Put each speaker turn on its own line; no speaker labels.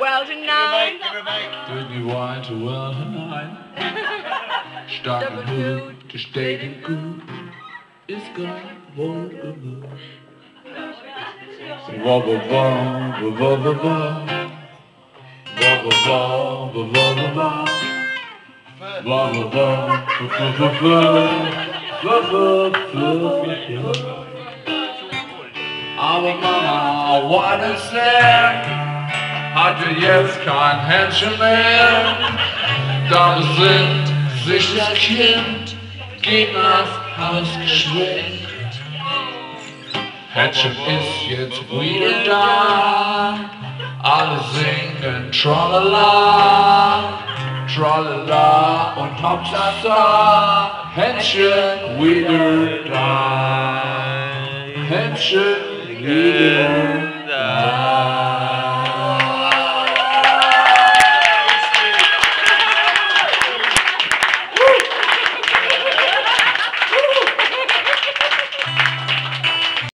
well tonight.
Did die weite Welt hinein. Starken Hut, der steht in gut, ist gar wohl genug. Wa wa wa, wa wa wa wa. Wa wa wa, wa wa wa wa wa wa wa. Wa wa wa wa wa. Aber Mama, what is Hatte jetzt kein Händchen mehr. Da besinnt sich das Kind, geht nach Haus geschwind. Händchen ist jetzt wieder da. Alle singen Tralala, Tralala und Hauptsache Händchen wieder da. Händchen wieder